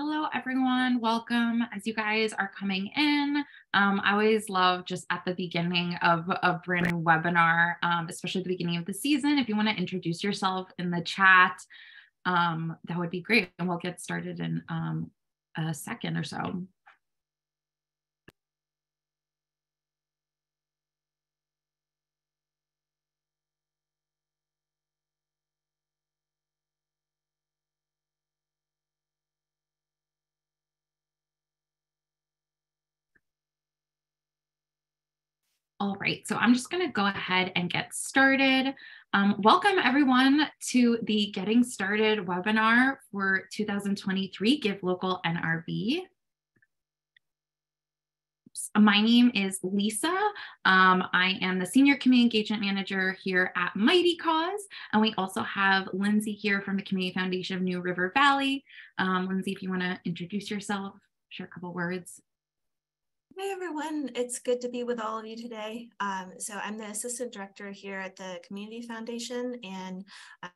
Hello, everyone. Welcome. As you guys are coming in, um, I always love just at the beginning of a brand new webinar, um, especially the beginning of the season. If you want to introduce yourself in the chat, um, that would be great. And we'll get started in um, a second or so. All right, so I'm just going to go ahead and get started. Um, welcome everyone to the Getting Started webinar for 2023 Give Local NRV. My name is Lisa. Um, I am the Senior Community Engagement Manager here at Mightycause. And we also have Lindsay here from the Community Foundation of New River Valley. Um, Lindsay, if you want to introduce yourself, share a couple words. Hey everyone, it's good to be with all of you today. Um, so I'm the assistant director here at the Community Foundation and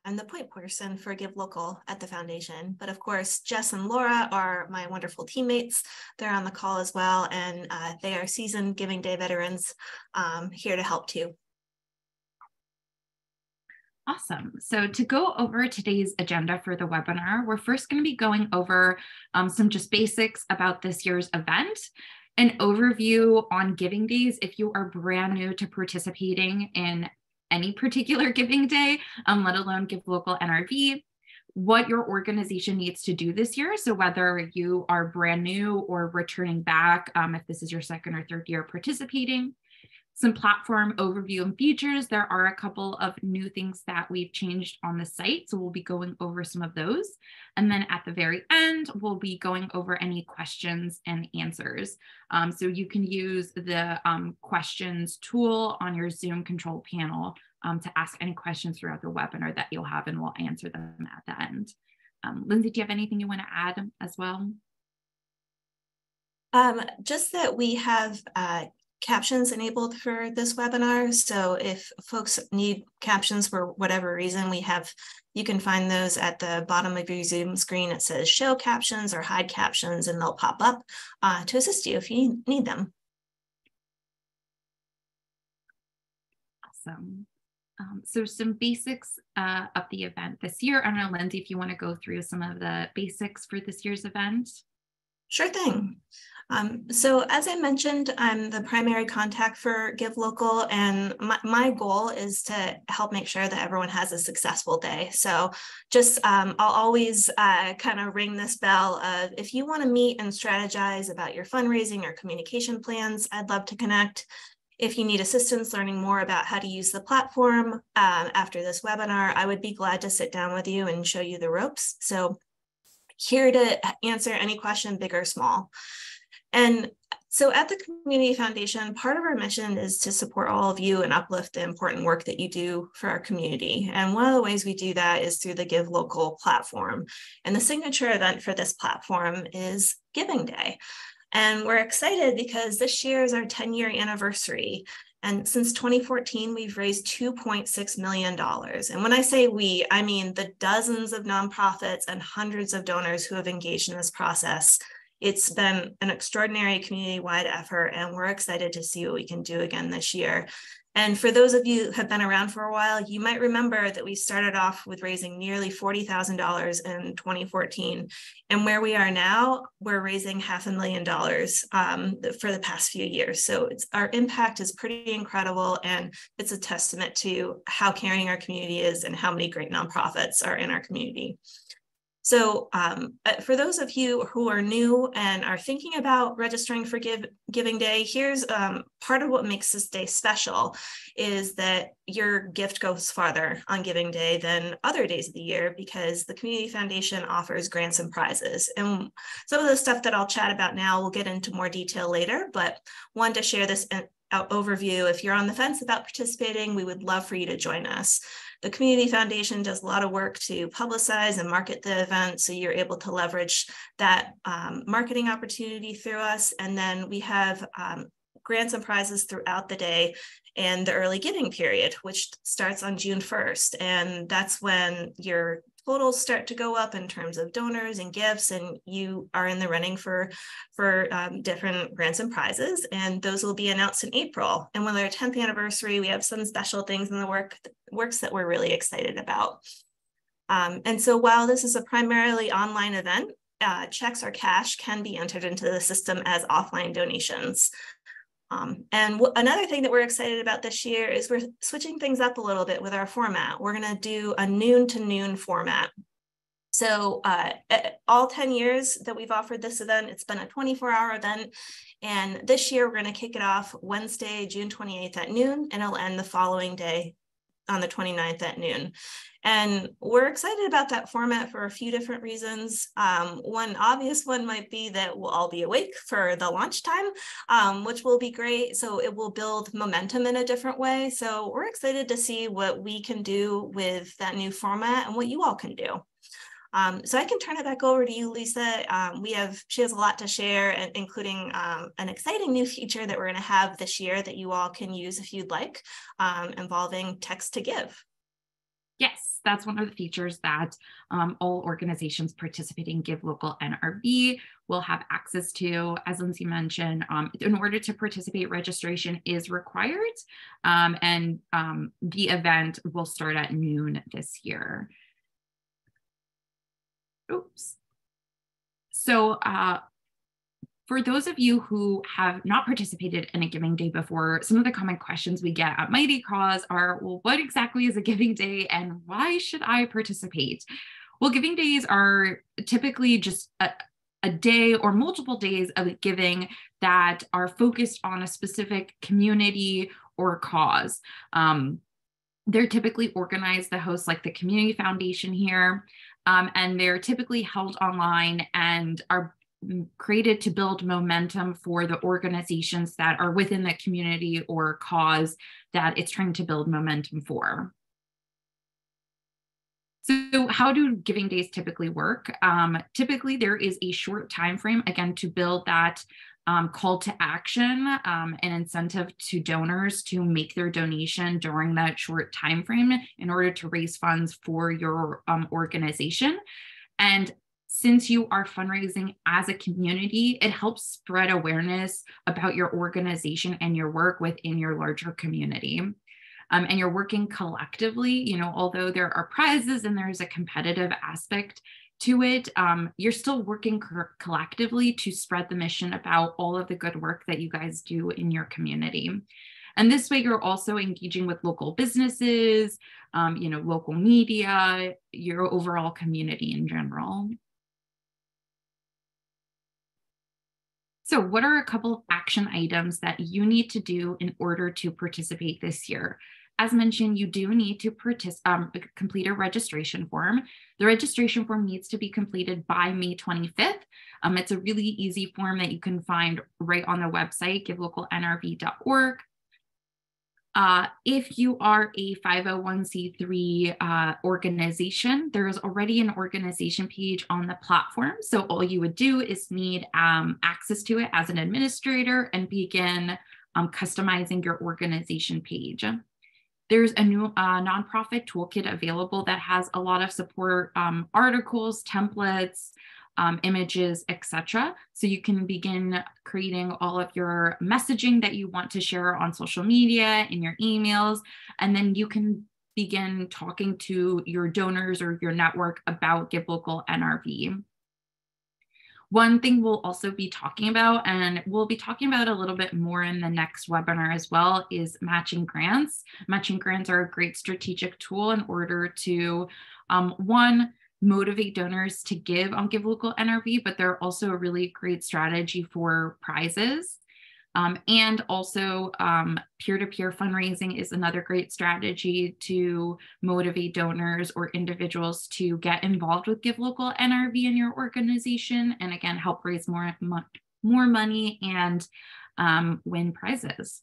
I'm the point person for Give Local at the foundation. But of course, Jess and Laura are my wonderful teammates. They're on the call as well and uh, they are seasoned Giving Day veterans um, here to help too. Awesome. So to go over today's agenda for the webinar, we're first going to be going over um, some just basics about this year's event an overview on giving days if you are brand new to participating in any particular giving day, um, let alone give local NRV, what your organization needs to do this year. So whether you are brand new or returning back, um, if this is your second or third year participating, some platform overview and features. There are a couple of new things that we've changed on the site. So we'll be going over some of those. And then at the very end, we'll be going over any questions and answers. Um, so you can use the um, questions tool on your Zoom control panel um, to ask any questions throughout the webinar that you'll have and we'll answer them at the end. Um, Lindsay, do you have anything you want to add as well? Um, just that we have uh, captions enabled for this webinar. So if folks need captions for whatever reason, we have, you can find those at the bottom of your Zoom screen. It says show captions or hide captions and they'll pop up uh, to assist you if you need them. Awesome. Um, so some basics uh, of the event this year. I don't know, Lindsay, if you want to go through some of the basics for this year's event. Sure thing. Um, so as I mentioned, I'm the primary contact for Give Local, and my, my goal is to help make sure that everyone has a successful day. So just um, I'll always uh, kind of ring this bell of if you want to meet and strategize about your fundraising or communication plans, I'd love to connect. If you need assistance learning more about how to use the platform um, after this webinar, I would be glad to sit down with you and show you the ropes. So here to answer any question, big or small. And so at the Community Foundation, part of our mission is to support all of you and uplift the important work that you do for our community. And one of the ways we do that is through the Give Local platform. And the signature event for this platform is Giving Day. And we're excited because this year is our 10 year anniversary. And since 2014, we've raised $2.6 million. And when I say we, I mean the dozens of nonprofits and hundreds of donors who have engaged in this process. It's been an extraordinary community wide effort, and we're excited to see what we can do again this year. And for those of you who have been around for a while, you might remember that we started off with raising nearly $40,000 in 2014. And where we are now, we're raising half a million dollars um, for the past few years. So our impact is pretty incredible. And it's a testament to how caring our community is and how many great nonprofits are in our community. So um, uh, for those of you who are new and are thinking about registering for Give, Giving Day, here's um, part of what makes this day special is that your gift goes farther on Giving Day than other days of the year because the Community Foundation offers grants and prizes. And some of the stuff that I'll chat about now, we'll get into more detail later, but wanted to share this uh, overview. If you're on the fence about participating, we would love for you to join us. The Community Foundation does a lot of work to publicize and market the event, so you're able to leverage that um, marketing opportunity through us. And then we have um, grants and prizes throughout the day and the early giving period, which starts on June 1st. And that's when your totals start to go up in terms of donors and gifts, and you are in the running for for um, different grants and prizes. And those will be announced in April. And with our 10th anniversary, we have some special things in the work works that we're really excited about. Um, and so while this is a primarily online event, uh, checks or cash can be entered into the system as offline donations. Um, and another thing that we're excited about this year is we're switching things up a little bit with our format. We're going to do a noon to noon format. So uh, all 10 years that we've offered this event, it's been a 24 hour event. And this year we're going to kick it off Wednesday, June 28th at noon, and it'll end the following day on the 29th at noon. And we're excited about that format for a few different reasons. Um, one obvious one might be that we'll all be awake for the launch time, um, which will be great. So it will build momentum in a different way. So we're excited to see what we can do with that new format and what you all can do. Um, so I can turn it back over to you, Lisa. Um, we have, she has a lot to share, including um, an exciting new feature that we're going to have this year that you all can use if you'd like, um, involving text to give. Yes, that's one of the features that um, all organizations participating Give Local NRV will have access to. As Lindsay mentioned, um, in order to participate, registration is required, um, and um, the event will start at noon this year. Oops. So uh, for those of you who have not participated in a giving day before, some of the common questions we get at Mightycause are, well, what exactly is a giving day and why should I participate? Well, giving days are typically just a, a day or multiple days of giving that are focused on a specific community or cause. Um, they're typically organized, the hosts like the Community Foundation here, um, and they're typically held online and are created to build momentum for the organizations that are within the community or cause that it's trying to build momentum for. So how do giving days typically work? Um, typically there is a short time frame again to build that um, call to action um, and incentive to donors to make their donation during that short time frame in order to raise funds for your um, organization. And since you are fundraising as a community, it helps spread awareness about your organization and your work within your larger community. Um, and you're working collectively, you know, although there are prizes and there's a competitive aspect to it, um, you're still working co- collectively to spread the mission about all of the good work that you guys do in your community. And this way, you're also engaging with local businesses, um, you know, local media, your overall community in general. So, what are a couple of action items that you need to do in order to participate this year? As mentioned, you do need to um, complete a registration form. The registration form needs to be completed by May 25th. Um, it's a really easy form that you can find right on the website, givelocalnrv.org. Uh, if you are a 501c3 uh, organization, there is already an organization page on the platform. So all you would do is need um, access to it as an administrator and begin um, customizing your organization page. There's a new uh, nonprofit toolkit available that has a lot of support um, articles, templates, um, images, etc. So you can begin creating all of your messaging that you want to share on social media, in your emails, and then you can begin talking to your donors or your network about Give Local NRV. One thing we'll also be talking about, and we'll be talking about a little bit more in the next webinar as well, is matching grants. Matching grants are a great strategic tool in order to, um, one, motivate donors to give on Give Local NRV, but they're also a really great strategy for prizes. Um, and also, peer to peer fundraising is another great strategy to motivate donors or individuals to get involved with Give Local NRV in your organization and again, help raise more, more money and um, win prizes.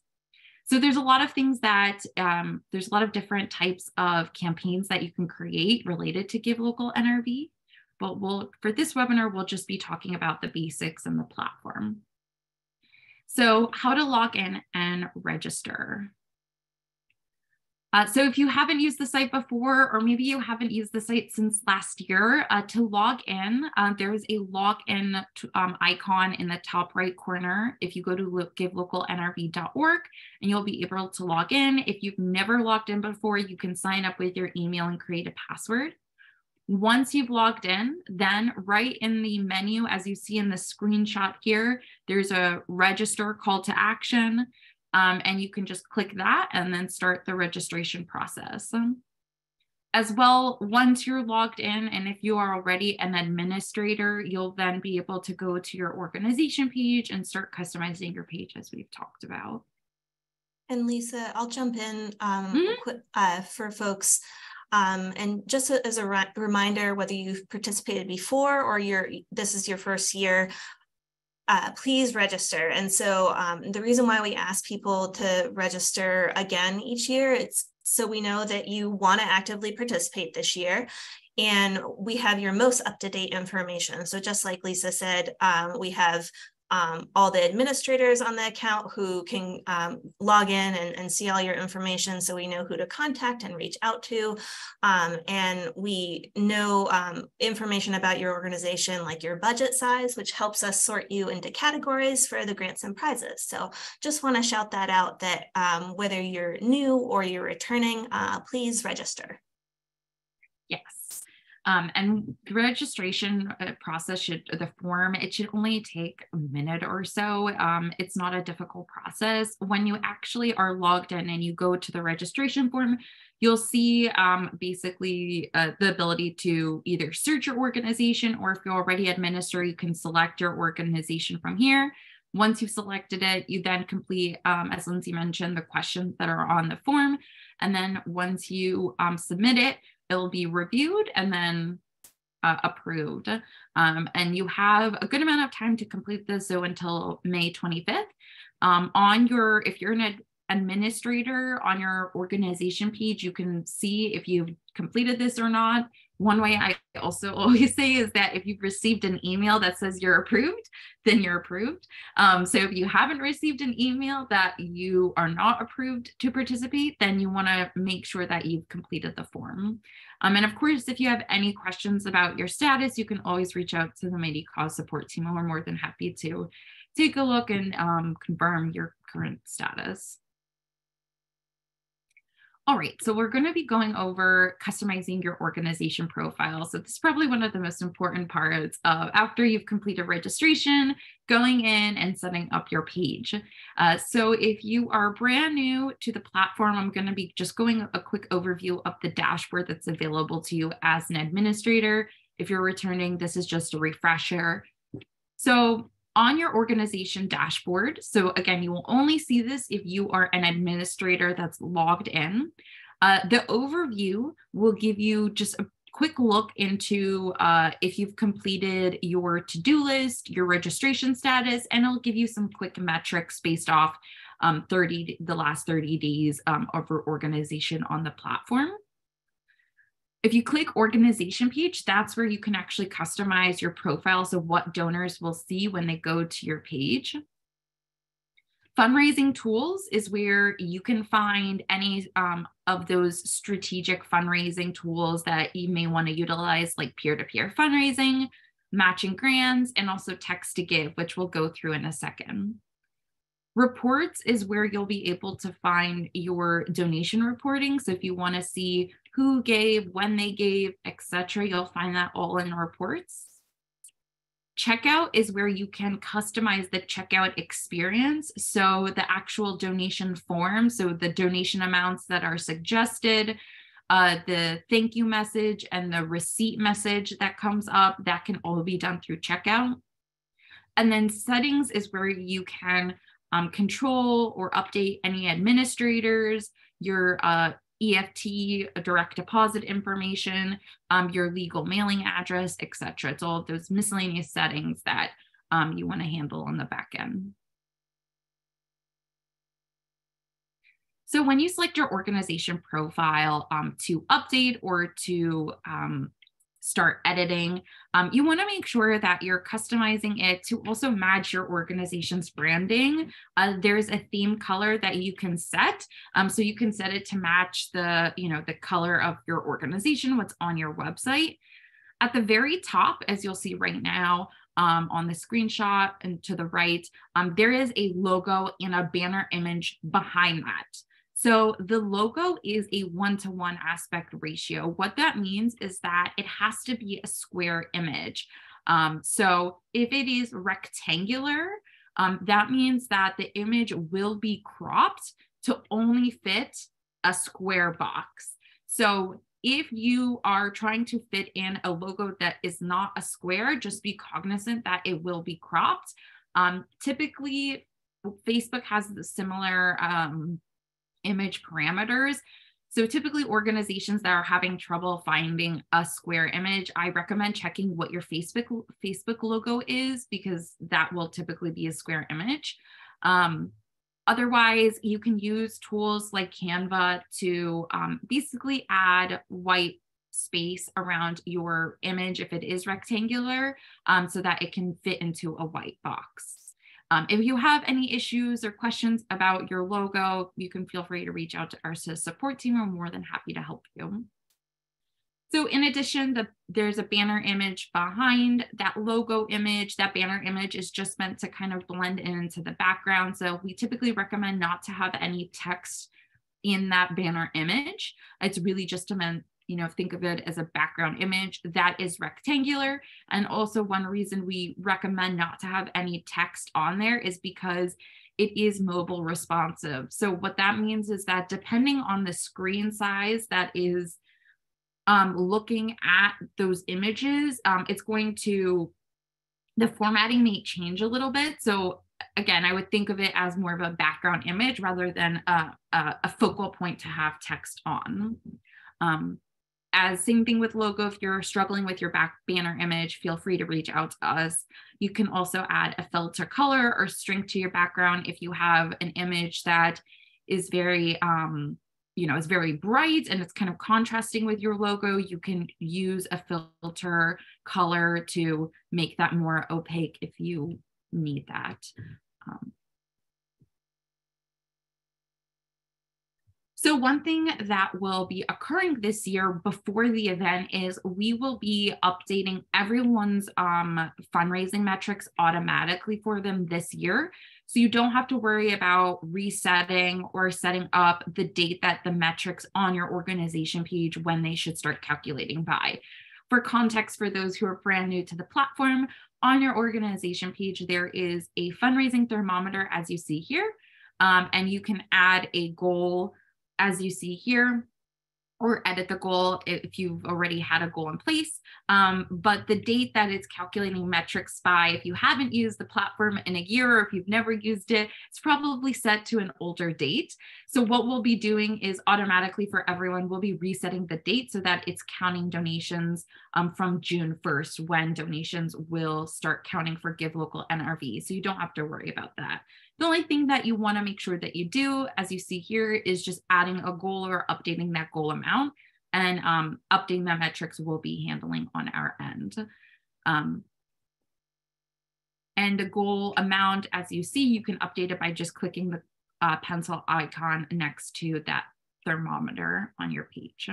So there's a lot of things that um, there's a lot of different types of campaigns that you can create related to Give Local NRV. But we'll for this webinar, we'll just be talking about the basics and the platform. So how to log in and register. Uh, so if you haven't used the site before, or maybe you haven't used the site since last year, uh, to log in, uh, there is a login um, icon in the top right corner. If you go to givelocalnrv.org and you'll be able to log in. If you've never logged in before, you can sign up with your email and create a password. Once you've logged in, then right in the menu, as you see in the screenshot here, there's a register call to action. Um, and you can just click that and then start the registration process. As well, once you're logged in, and if you are already an administrator, you'll then be able to go to your organization page and start customizing your page as we've talked about. And Lisa, I'll jump in um, mm-hmm. uh, for folks. Um, and just as a re- reminder, whether you've participated before or you're this is your first year, uh, please register. And so um, the reason why we ask people to register again each year, it's so we know that you want to actively participate this year and we have your most up-to-date information. So just like Lisa said, um, we have um, all the administrators on the account who can um, log in and, and, see all your information so we know who to contact and reach out to. Um, and we know um, information about your organization, like your budget size, which helps us sort you into categories for the grants and prizes. So just want to shout that out that um, whether you're new or you're returning, uh, please register. Um, and the registration uh, process should, the form, it should only take a minute or so. Um, it's not a difficult process. When you actually are logged in and you go to the registration form, you'll see um, basically uh, the ability to either search your organization or if you're already administrator, you can select your organization from here. Once you've selected it, you then complete, um, as Lindsay mentioned, the questions that are on the form. And then once you um, submit it, it'll be reviewed and then uh, approved. Um, and you have a good amount of time to complete this, so until May 25th. Um, on your, if you're an ad administrator on your organization page, you can see if you've completed this or not. One way I also always say is that if you've received an email that says you're approved, then you're approved. Um, so if you haven't received an email that you are not approved to participate, then you want to make sure that you've completed the form. Um, and of course, if you have any questions about your status, you can always reach out to the Mighty Cause support team. We're more than happy to take a look and um, confirm your current status. All right, so we're going to be going over customizing your organization profile. So this is probably one of the most important parts of after you've completed registration, going in and setting up your page. Uh, so if you are brand new to the platform, I'm going to be just going a quick overview of the dashboard that's available to you as an administrator. If you're returning, this is just a refresher. So on your organization dashboard. So again, you will only see this if you are an administrator that's logged in. Uh, the overview will give you just a quick look into uh, if you've completed your to-do list, your registration status, and it'll give you some quick metrics based off um, 30 the last 30 days um, of your organization on the platform. If you click organization page, that's where you can actually customize your profile. So what donors will see when they go to your page. Fundraising tools is where you can find any um, of those strategic fundraising tools that you may want to utilize, like peer to peer fundraising, matching grants, and also text to give, which we'll go through in a second. Reports is where you'll be able to find your donation reporting. So if you want to see who gave, when they gave, etc. You'll find that all in reports. Checkout is where you can customize the checkout experience. So the actual donation form, so the donation amounts that are suggested, uh, the thank you message and the receipt message that comes up, that can all be done through checkout. And then settings is where you can um, control or update any administrators, your uh, EFT, direct deposit information, um, your legal mailing address, etc. It's all of those miscellaneous settings that um, you want to handle on the back end. So when you select your organization profile um, to update or to um, start editing. Um, you want to make sure that you're customizing it to also match your organization's branding. Uh, there's a theme color that you can set. Um, so you can set it to match the, you know, the color of your organization, what's on your website. At the very top, as you'll see right now, um, on the screenshot and to the right, um, there is a logo and a banner image behind that. So the logo is a one-to-one aspect ratio. What that means is that it has to be a square image. Um, so if it is rectangular, um, that means that the image will be cropped to only fit a square box. So if you are trying to fit in a logo that is not a square, just be cognizant that it will be cropped. Um, typically, Facebook has the similar um, image parameters. So typically organizations that are having trouble finding a square image, I recommend checking what your Facebook Facebook logo is because that will typically be a square image. Um, otherwise, you can use tools like Canva to um, basically add white space around your image if it is rectangular um, so that it can fit into a white box. Um, if you have any issues or questions about your logo, you can feel free to reach out to our support team. We're more than happy to help you. So in addition, the, there's a banner image behind that logo image. That banner image is just meant to kind of blend into the background. So we typically recommend not to have any text in that banner image. It's really just meant you know, think of it as a background image that is rectangular. And also one reason we recommend not to have any text on there is because it is mobile responsive. So what that means is that depending on the screen size that is um, looking at those images, um, it's going to, the formatting may change a little bit. So again, I would think of it as more of a background image rather than a, a, a focal point to have text on. Um, as same thing with logo if you're struggling with your back banner image feel free to reach out to us. You can also add a filter color or strength to your background if you have an image that is very um, you know is very bright and it's kind of contrasting with your logo you can use a filter color to make that more opaque if you need that. Um, So, one thing that will be occurring this year before the event is we will be updating everyone's um, fundraising metrics automatically for them this year. So, you don't have to worry about resetting or setting up the date that the metrics on your organization page when they should start calculating by. For context, for those who are brand new to the platform, on your organization page, there is a fundraising thermometer, as you see here. Um, and you can add a goal as you see here, or edit the goal if you've already had a goal in place. Um, but the date that it's calculating metrics by, if you haven't used the platform in a year or if you've never used it, it's probably set to an older date. So what we'll be doing is automatically for everyone, we'll be resetting the date so that it's counting donations um, from June 1st when donations will start counting for Give Local NRV. So you don't have to worry about that. The only thing that you want to make sure that you do, as you see here, is just adding a goal or updating that goal amount and um, updating that metrics will be handling on our end. Um, and the goal amount, as you see, you can update it by just clicking the uh, pencil icon next to that thermometer on your page.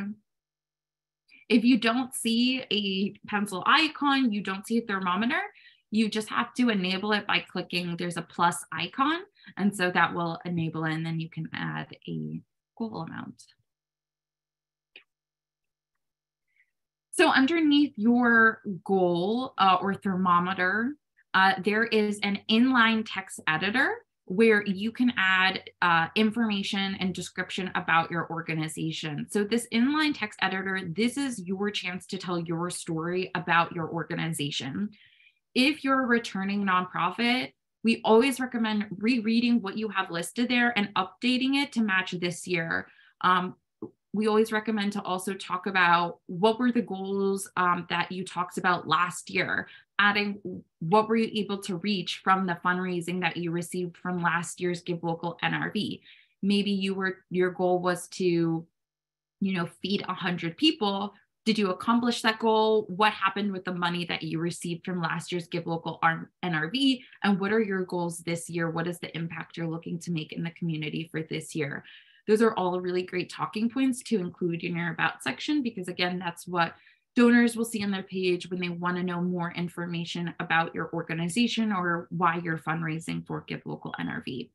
If you don't see a pencil icon, you don't see a thermometer, you just have to enable it by clicking, there's a plus icon. And so that will enable it and then you can add a goal amount. So underneath your goal uh, or thermometer, uh, there is an inline text editor where you can add uh, information and description about your organization. So this inline text editor, this is your chance to tell your story about your organization if you're a returning nonprofit, we always recommend rereading what you have listed there and updating it to match this year. Um, we always recommend to also talk about what were the goals um, that you talked about last year, adding what were you able to reach from the fundraising that you received from last year's Give Local NRV. Maybe you were your goal was to, you know, feed 100 people did you accomplish that goal? What happened with the money that you received from last year's Give Local NRV? And what are your goals this year? What is the impact you're looking to make in the community for this year? Those are all really great talking points to include in your About section because, again, that's what donors will see on their page when they want to know more information about your organization or why you're fundraising for Give Local NRV.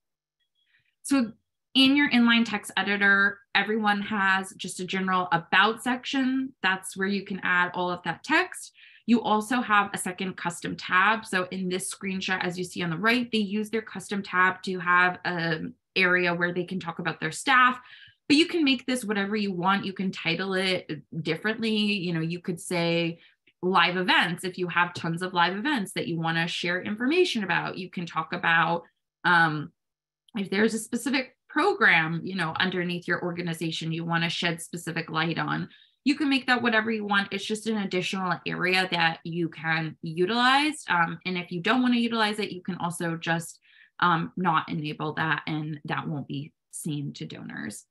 So in your inline text editor, everyone has just a general about section. That's where you can add all of that text. You also have a second custom tab. So in this screenshot, as you see on the right, they use their custom tab to have an area where they can talk about their staff, but you can make this whatever you want. You can title it differently. You know, you could say live events if you have tons of live events that you want to share information about. You can talk about um, if there's a specific program, you know, underneath your organization you want to shed specific light on, you can make that whatever you want. It's just an additional area that you can utilize. Um, and if you don't want to utilize it, you can also just um, not enable that and that won't be seen to donors.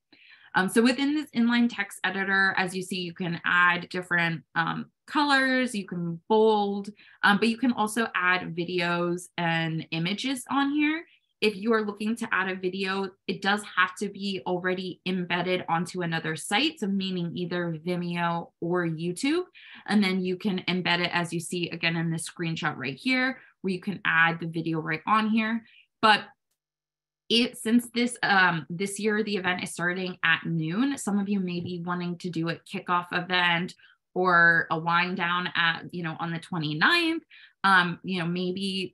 Um, so within this inline text editor, as you see, you can add different um, colors, you can bold, um, but you can also add videos and images on here if you are looking to add a video, it does have to be already embedded onto another site. So meaning either Vimeo or YouTube. And then you can embed it as you see again in this screenshot right here, where you can add the video right on here. But it since this um this year the event is starting at noon, some of you may be wanting to do a kickoff event or a wind down at you know on the 29th um you know maybe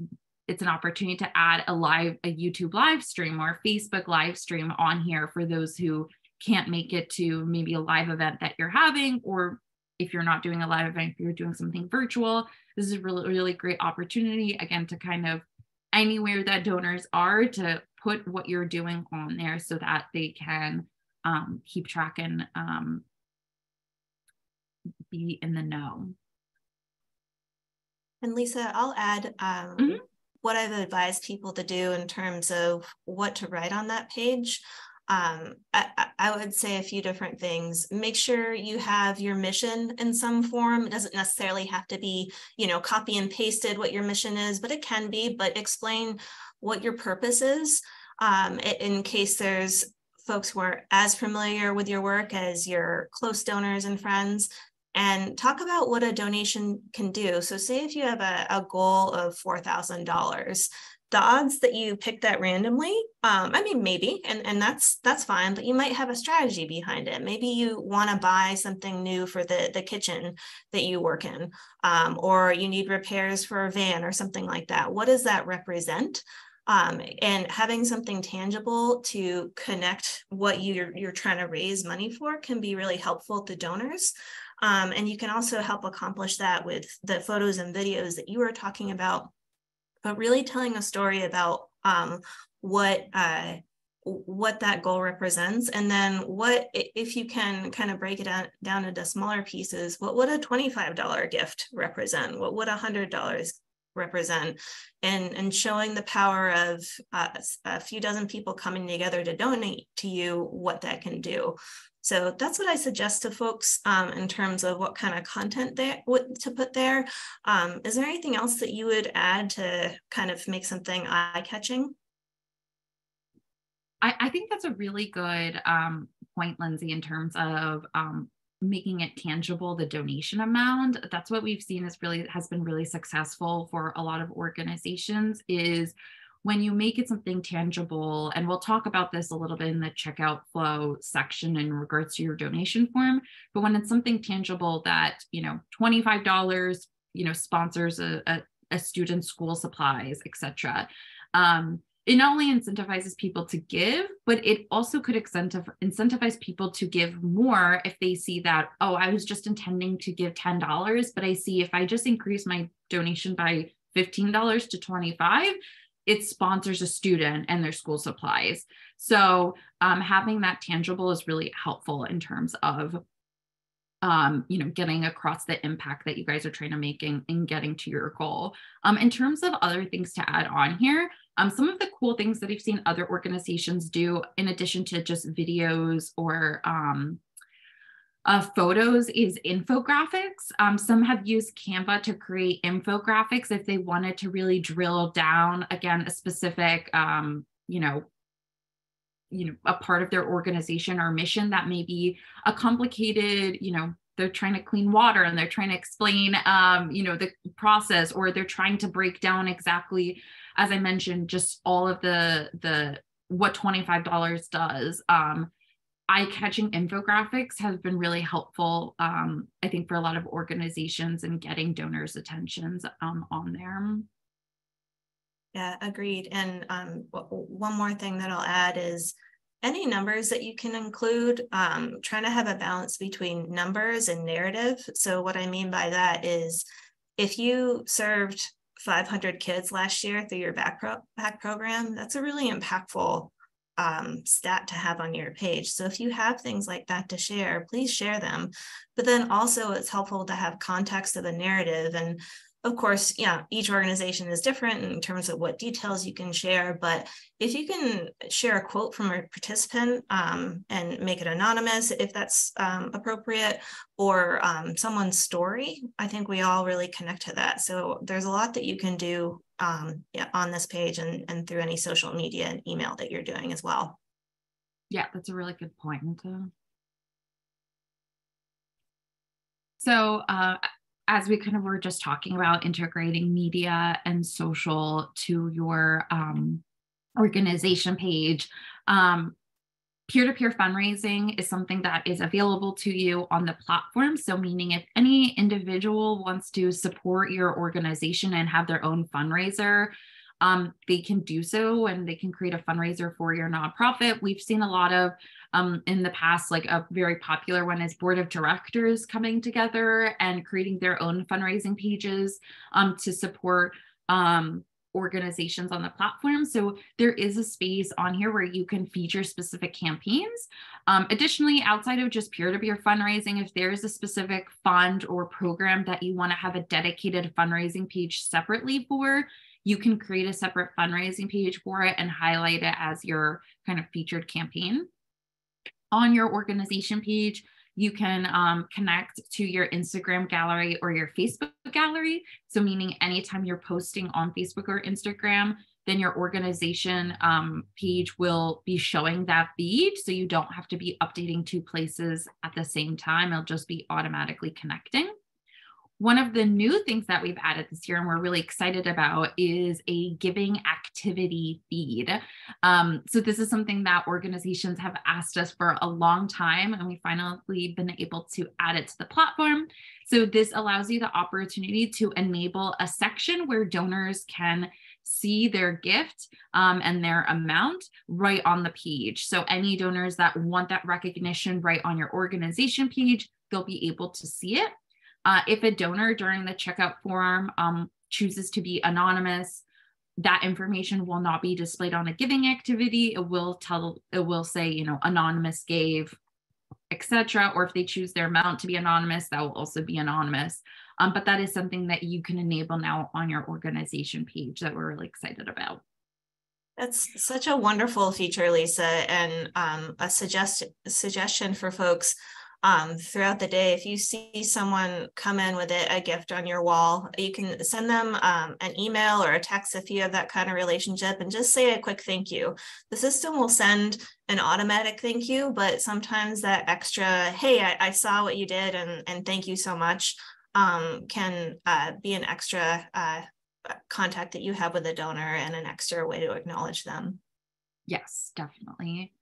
it's an opportunity to add a live a youtube live stream or facebook live stream on here for those who can't make it to maybe a live event that you're having or if you're not doing a live event if you're doing something virtual this is a really really great opportunity again to kind of anywhere that donors are to put what you're doing on there so that they can um, keep track and um, be in the know. And Lisa, I'll add um, mm-hmm what I've advised people to do in terms of what to write on that page. Um, I, I, would say a few different things. Make sure you have your mission in some form. It doesn't necessarily have to be, you know, copy and pasted what your mission is, but it can be. But explain what your purpose is um, in case there's folks who are as familiar with your work as your close donors and friends and talk about what a donation can do. So say if you have a, a goal of $4,000, the odds that you pick that randomly, um, I mean, maybe, and, and that's that's fine, but you might have a strategy behind it. Maybe you want to buy something new for the, the kitchen that you work in, um, or you need repairs for a van or something like that. What does that represent? Um, and having something tangible to connect what you're, you're trying to raise money for can be really helpful to donors. Um, and you can also help accomplish that with the photos and videos that you were talking about, but really telling a story about um, what uh, what that goal represents. And then what if you can kind of break it down, down into smaller pieces what would a $25 gift represent? What would a $100 represent? And and showing the power of uh, a few dozen people coming together to donate to you what that can do so that's what I suggest to folks um, in terms of what kind of content there what to put there. Um, is there anything else that you would add to kind of make something eye-catching? I, I, think that's a really good um, point, Lindsay, in terms of um, making it tangible, the donation amount. That's what we've seen is really has been really successful for a lot of organizations is when you make it something tangible, and we'll talk about this a little bit in the checkout flow section in regards to your donation form, but when it's something tangible that, you know, $25, you know, sponsors a, a, a student's school supplies, etc. Um, it not only incentivizes people to give, but it also could incentivize people to give more if they see that, oh, I was just intending to give $10, but I see if I just increase my donation by $15 to 25, it sponsors a student and their school supplies. So um, having that tangible is really helpful in terms of um, you know, getting across the impact that you guys are trying to make in getting to your goal. Um, in terms of other things to add on here, um, some of the cool things that I've seen other organizations do, in addition to just videos or um, photos is infographics. Um, some have used Canva to create infographics if they wanted to really drill down again a specific, um, you know, you know, a part of their organization or mission that may be a complicated, you know, they're trying to clean water and they're trying to explain, um, you know, the process, or they're trying to break down exactly, as I mentioned, just all of the the what twenty five dollars does. Um, eye-catching infographics have been really helpful um, i think for a lot of organizations and getting donors attentions um, on there. Yeah agreed. And um, one more thing that i'll add is any numbers that you can include um, trying to have a balance between numbers and narrative. So what i mean by that is if you served 500 kids last year through your backpack program that's a really impactful um, stat to have on your page. So if you have things like that to share, please share them. But then also it's helpful to have context of the narrative. And of course, yeah, each organization is different in terms of what details you can share. But if you can share a quote from a participant um, and make it anonymous, if that's um, appropriate, or um, someone's story, I think we all really connect to that. So there's a lot that you can do um, yeah, on this page and, and through any social media and email that you're doing as well. Yeah, that's a really good point. So, uh, as we kind of were just talking about integrating media and social to your um, organization page, um, peer-to-peer fundraising is something that is available to you on the platform. So meaning if any individual wants to support your organization and have their own fundraiser um, they can do so and they can create a fundraiser for your nonprofit we've seen a lot of um, in the past like a very popular one is board of directors coming together and creating their own fundraising pages um, to support um, organizations on the platform. So there is a space on here where you can feature specific campaigns. Um, additionally, outside of just peer to peer fundraising, if there is a specific fund or program that you want to have a dedicated fundraising page separately for, you can create a separate fundraising page for it and highlight it as your kind of featured campaign. On your organization page, you can um, connect to your Instagram gallery or your Facebook gallery. So, meaning anytime you're posting on Facebook or Instagram, then your organization um, page will be showing that feed. So, you don't have to be updating two places at the same time, it'll just be automatically connecting. One of the new things that we've added this year and we're really excited about is a giving activity feed. Um, so, this is something that organizations have asked us for a long time, and we finally been able to add it to the platform. So, this allows you the opportunity to enable a section where donors can see their gift um, and their amount right on the page. So, any donors that want that recognition right on your organization page, they'll be able to see it. Uh, if a donor during the checkout form um, chooses to be anonymous, that information will not be displayed on a giving activity. It will tell, it will say, you know, anonymous gave, etc. Or if they choose their amount to be anonymous, that will also be anonymous. Um, but that is something that you can enable now on your organization page that we're really excited about. That's such a wonderful feature, Lisa, and um, a suggest suggestion for folks um, throughout the day. If you see someone come in with a, a gift on your wall, you can send them um, an email or a text if you have that kind of relationship and just say a quick thank you. The system will send an automatic thank you, but sometimes that extra, hey, I, I saw what you did and, and thank you so much um, can uh, be an extra uh, contact that you have with a donor and an extra way to acknowledge them. Yes, definitely.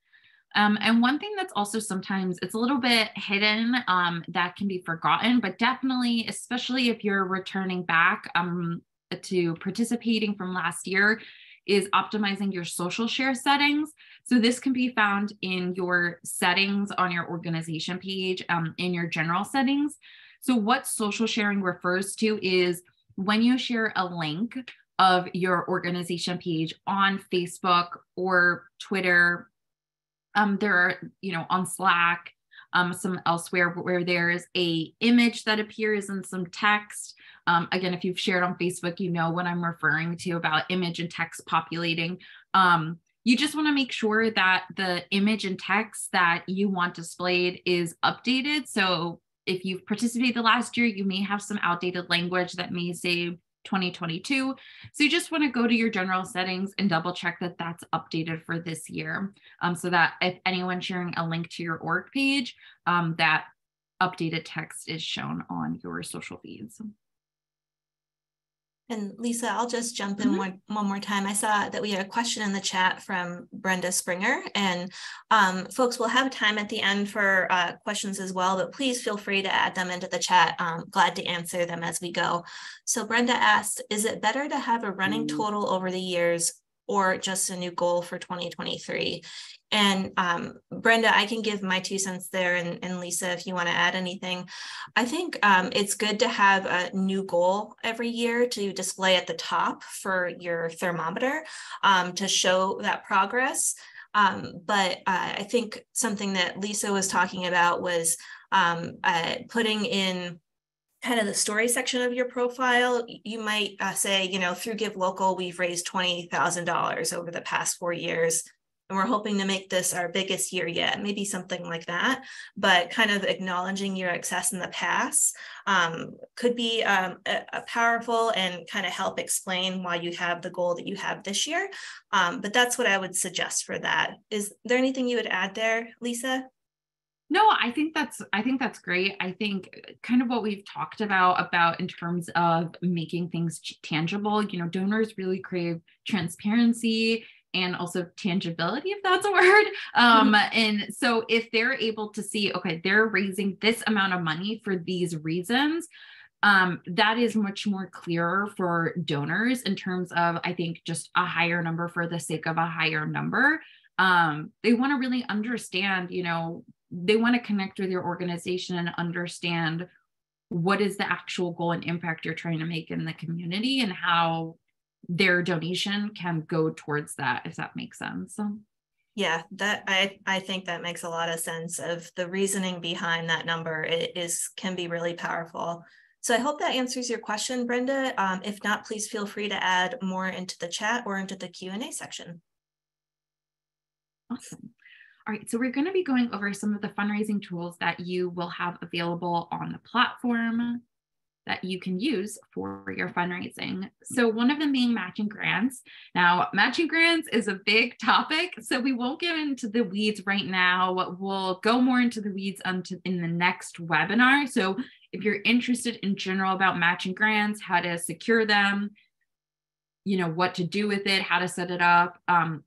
Um, and one thing that's also sometimes it's a little bit hidden um, that can be forgotten, but definitely, especially if you're returning back um, to participating from last year, is optimizing your social share settings. So this can be found in your settings on your organization page, um, in your general settings. So what social sharing refers to is when you share a link of your organization page on Facebook or Twitter um, there are, you know, on Slack, um, some elsewhere where there's a image that appears and some text. Um, again, if you've shared on Facebook, you know what I'm referring to about image and text populating. Um, you just want to make sure that the image and text that you want displayed is updated. So if you've participated the last year, you may have some outdated language that may say 2022. So you just want to go to your general settings and double check that that's updated for this year. Um, so that if anyone's sharing a link to your org page, um, that updated text is shown on your social feeds. And Lisa, I'll just jump in mm -hmm. one, one more time. I saw that we had a question in the chat from Brenda Springer, and um, folks will have time at the end for uh, questions as well, but please feel free to add them into the chat. I'm glad to answer them as we go. So Brenda asked, is it better to have a running mm. total over the years or just a new goal for 2023? And um, Brenda, I can give my two cents there, and, and Lisa, if you want to add anything. I think um, it's good to have a new goal every year to display at the top for your thermometer um, to show that progress. Um, but uh, I think something that Lisa was talking about was um, uh, putting in kind of the story section of your profile, you might uh, say, you know, through Give Local, we've raised $20,000 over the past four years and we're hoping to make this our biggest year yet, maybe something like that. But kind of acknowledging your success in the past um, could be um, a, a, powerful and kind of help explain why you have the goal that you have this year. Um, but that's what I would suggest for that. Is there anything you would add there, Lisa? No, I think that's I think that's great. I think kind of what we've talked about about in terms of making things tangible, you know, donors really crave transparency and also tangibility, if that's a word. Um, mm-hmm. And so if they're able to see, okay, they're raising this amount of money for these reasons, um, that is much more clearer for donors in terms of, I think, just a higher number for the sake of a higher number. Um, they want to really understand, you know, they want to connect with your organization and understand what is the actual goal and impact you're trying to make in the community and how their donation can go towards that if that makes sense. So yeah that i i think that makes a lot of sense of the reasoning behind that number. It is can be really powerful. So i hope that answers your question brenda. Um, if not please feel free to add more into the chat or into the q&a section. Awesome. All right, so we're going to be going over some of the fundraising tools that you will have available on the platform that you can use for your fundraising. So one of them being matching grants. Now, matching grants is a big topic, so we won't get into the weeds right now. We'll go more into the weeds in the next webinar. So if you're interested in general about matching grants, how to secure them, you know, what to do with it, how to set it up, um,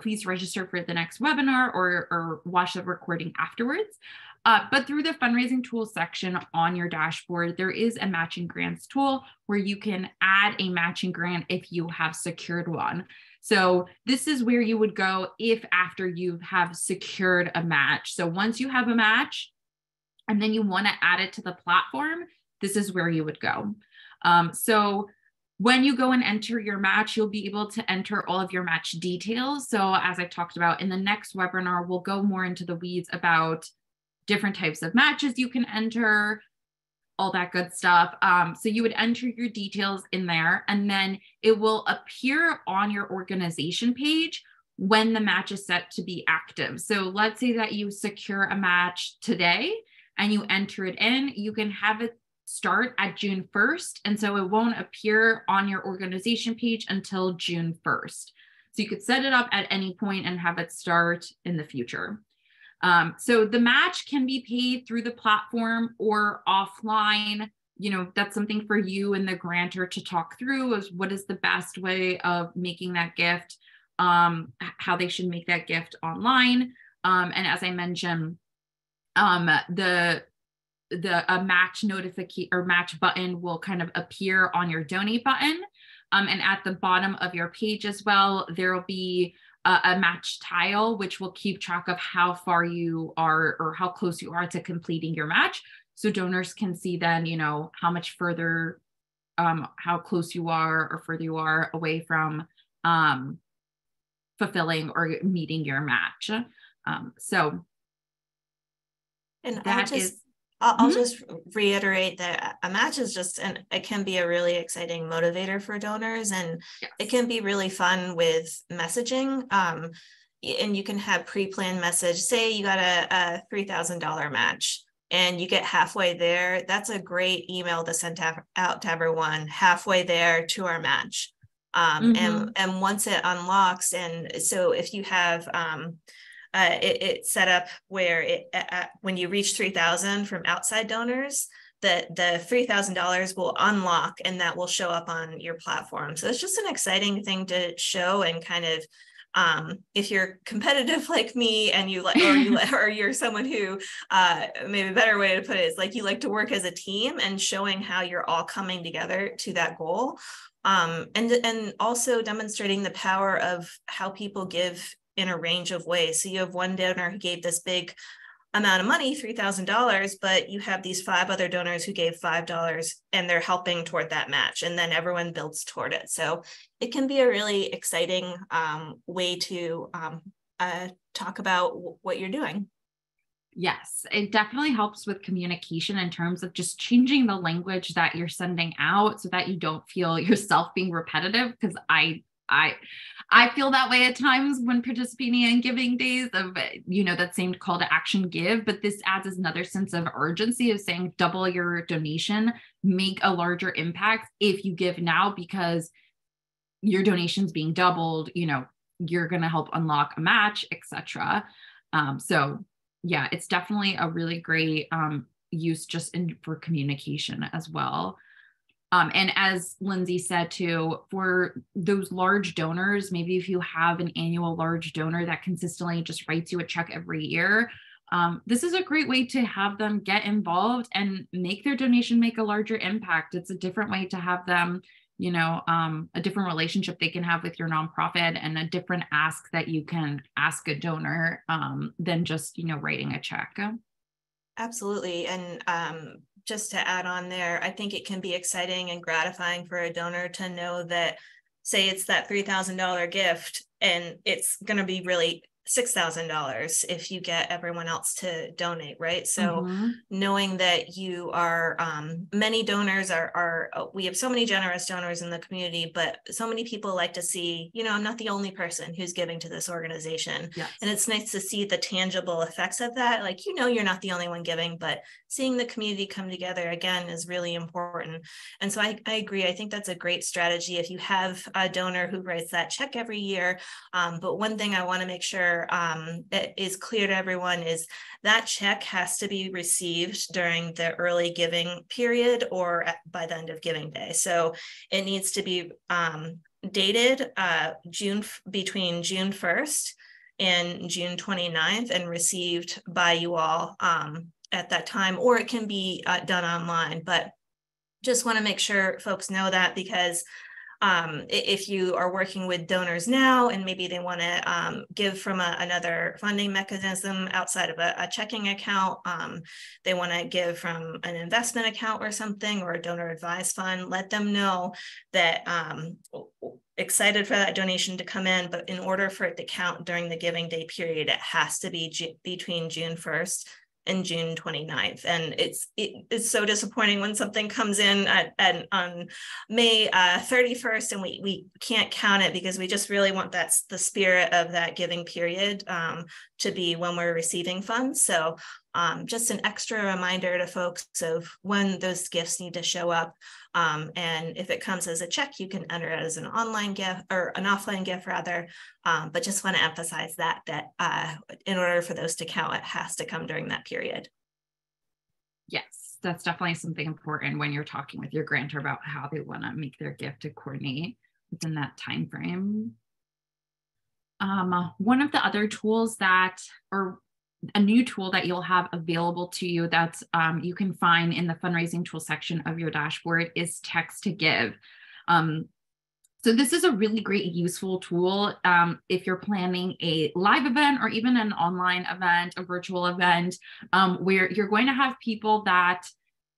please register for the next webinar or, or watch the recording afterwards. Uh, but through the fundraising tools section on your dashboard, there is a matching grants tool where you can add a matching grant if you have secured one. So this is where you would go if after you have secured a match. So once you have a match and then you want to add it to the platform, this is where you would go. Um, so when you go and enter your match, you'll be able to enter all of your match details. So as I talked about in the next webinar, we'll go more into the weeds about different types of matches you can enter, all that good stuff. Um, so you would enter your details in there and then it will appear on your organization page when the match is set to be active. So let's say that you secure a match today and you enter it in, you can have it start at June 1st. And so it won't appear on your organization page until June 1st. So you could set it up at any point and have it start in the future. Um, so the match can be paid through the platform or offline. You know, that's something for you and the grantor to talk through is what is the best way of making that gift, um, how they should make that gift online. Um, and as I mentioned, um, the the a match notification or match button will kind of appear on your donate button. Um, and at the bottom of your page as well, there will be a, a match tile, which will keep track of how far you are or how close you are to completing your match. So donors can see then, you know, how much further, um, how close you are or further you are away from um, fulfilling or meeting your match. Um, so and that just, is I'll, mm-hmm. I'll, just reiterate that a match is just and it can be a really exciting motivator for donors and yes. it can be really fun with messaging um, and you can have pre-planned message say you got a, a $3000 match and you get halfway there that's a great email to send out to everyone halfway there to our match um, mm-hmm. and and once it unlocks and so if you have um, uh, it, it's set up where it uh, when you reach 3000 from outside donors the the $3000 will unlock and that will show up on your platform. So it's just an exciting thing to show and kind of um, if you're competitive like me and you like or you or you're someone who uh, maybe a better way to put it is like you like to work as a team and showing how you're all coming together to that goal um, and and also demonstrating the power of how people give in a range of ways. So you have one donor who gave this big amount of money, $3,000, but you have these five other donors who gave $5 and they're helping toward that match. And then everyone builds toward it. So it can be a really exciting um, way to um, uh, talk about w- what you're doing. Yes, it definitely helps with communication in terms of just changing the language that you're sending out so that you don't feel yourself being repetitive. Because I I I feel that way at times when participating in giving days of you know that same call to action give, but this adds another sense of urgency of saying double your donation, make a larger impact if you give now because your donations being doubled, you know, you're going to help unlock a match, etc. Um, so yeah, it's definitely a really great um, use just in for communication as well. Um, and as Lindsay said too, for those large donors, maybe if you have an annual large donor that consistently just writes you a check every year, um, this is a great way to have them get involved and make their donation make a larger impact. It's a different way to have them, you know, um, a different relationship they can have with your nonprofit and a different ask that you can ask a donor um, than just, you know, writing a check. Absolutely. And um, just to add on there, I think it can be exciting and gratifying for a donor to know that, say, it's that $3,000 gift and it's going to be really $6,000 if you get everyone else to donate, right? So mm-hmm. knowing that you are, um, many donors are, are, uh, we have so many generous donors in the community, but so many people like to see, you know, I'm not the only person who's giving to this organization. Yes. And it's nice to see the tangible effects of that. Like, you know, you're not the only one giving, but seeing the community come together again is really important. And so I, I agree. I think that's a great strategy if you have a donor who writes that check every year. Um, but one thing I want to make sure um, that is clear to everyone is that check has to be received during the early giving period or at, by the end of giving day. So it needs to be um, dated uh, June between June 1st and June 29th and received by you all um, at that time, or it can be uh, done online. But just want to make sure folks know that because um, if you are working with donors now and maybe they want to um, give from a, another funding mechanism outside of a, a checking account, um, they want to give from an investment account or something or a donor advised fund, let them know that um, excited for that donation to come in, but in order for it to count during the giving day period, it has to be G- between June 1st and June 29th. And it's it, it's so disappointing when something comes in at, at on May uh, 31st and we we can't count it because we just really want that's the spirit of that giving period um, to be when we're receiving funds. So um, just an extra reminder to folks of when those gifts need to show up. Um, and if it comes as a check, you can enter it as an online gift or an offline gift rather. Um, but just want to emphasize that, that uh, in order for those to count, it has to come during that period. Yes, that's definitely something important when you're talking with your grantor about how they want to make their gift to coordinate within that time frame. Um, one of the other tools that, or a new tool that you'll have available to you that um, you can find in the fundraising tool section of your dashboard is text to give. Um, so this is a really great useful tool um, if you're planning a live event or even an online event, a virtual event, um, where you're going to have people that